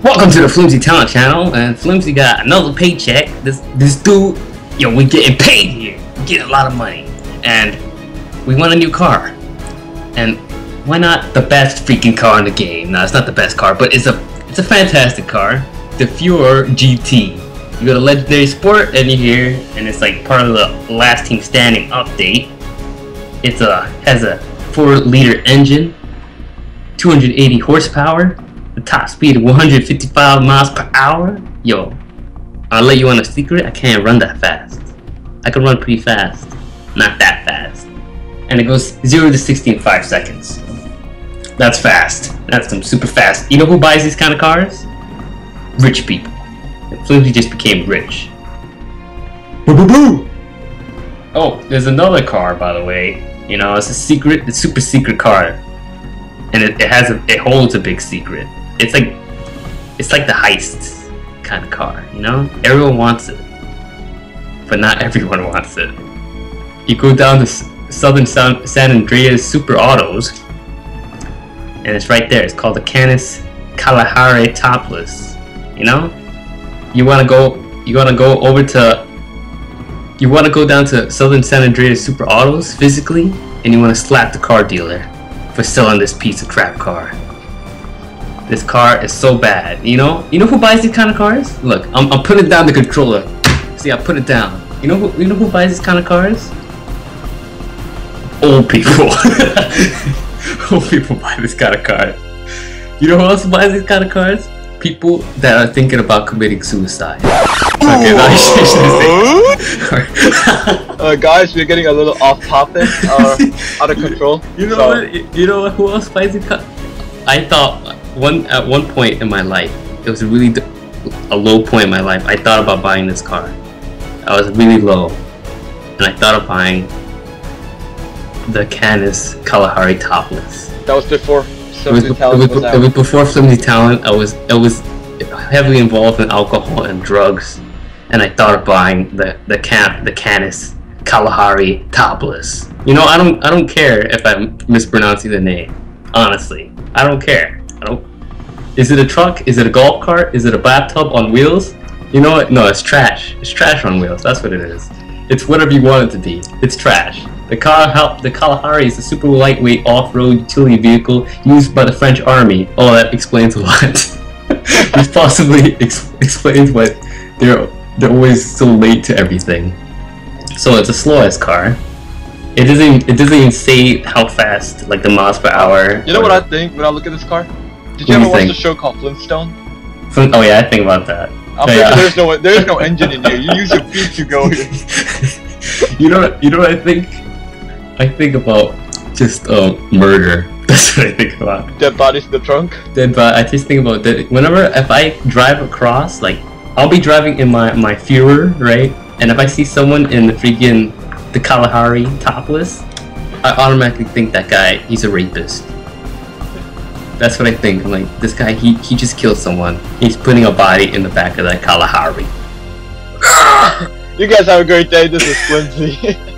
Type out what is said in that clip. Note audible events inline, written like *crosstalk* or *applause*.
Welcome to the Flimsy Talent Channel, and Flimsy got another paycheck. This this dude, yo, we getting paid here. We get a lot of money, and we want a new car. And why not the best freaking car in the game? No, it's not the best car, but it's a it's a fantastic car, the Furore GT. You go to Legendary Sport, and you're here, and it's like part of the Last Team Standing update. It's a has a four liter engine, 280 horsepower the top speed of 155 miles per hour. Yo, I'll let you on a secret. I can't run that fast. I can run pretty fast, not that fast. And it goes 0 to 60 in 5 seconds. That's fast. That's some super fast. You know who buys these kind of cars? Rich people. And Flimsy just became rich. Boo boo boo! Oh, there's another car, by the way. You know, it's a secret, it's super secret car. And it, it has a, it holds a big secret it's like it's like the heist kind of car, you know? Everyone wants it, but not *laughs* everyone wants it. You go down to Southern San, San Andreas Super Autos, and it's right there. It's called the Canis Kalahari Topless. You know, you want to go, you want to go over to, you want to go down to Southern San Andreas Super Autos physically, and you want to slap the car dealer for selling this piece of crap car. This car is so bad. You know? You know who buys these kind of cars? Look, I'm, I'm putting down the controller. See, I put it down. You know who you know who buys these kind of cars? Old people. *laughs* Old people buy this kind of car. You know who else buys these kind of cars? People that are thinking about committing suicide. Okay, *laughs* uh, guys, we're getting a little off topic, uh, *laughs* out of control. You know so. what? You know what? Who else buys these cars? I thought one at one point in my life, it was really a low point in my life. I thought about buying this car. I was really low, and I thought of buying the Canis Kalahari topless. That was before Flimsy Talent it was, was, it was before Flimsy Talent. I was I was heavily involved in alcohol and drugs, and I thought of buying the the can the Canis Kalahari topless. You know, I don't I don't care if I'm mispronouncing the name. Honestly, I don't care. I don't. Is it a truck? Is it a golf cart? Is it a bathtub on wheels? You know what? No, it's trash. It's trash on wheels. That's what it is. It's whatever you want it to be. It's trash. The car, the Kalahari is a super lightweight off-road utility vehicle used by the French army. Oh, that explains a lot. *laughs* this possibly ex explains why they're they're always so late to everything. So it's a slow-ass car. It doesn't. It doesn't even say how fast, like the miles per hour. You know what I think when I look at this car? Did you ever watch a show called Flintstone? Flint, oh yeah, I think about that. I'm yeah. there's no there's no *laughs* engine in here. You use your feet to go here. *laughs* you know you know what I think? I think about just uh, murder. *laughs* That's what I think about. Dead bodies in the trunk. Dead body. I just think about that. Whenever if I drive across, like I'll be driving in my my Furore, right? And if I see someone in the freaking the Kalahari topless, I automatically think that guy, he's a rapist. That's what I think. I'm like, this guy, he, he just killed someone. He's putting a body in the back of that Kalahari. *laughs* you guys have a great day. This is Flimsy. *laughs*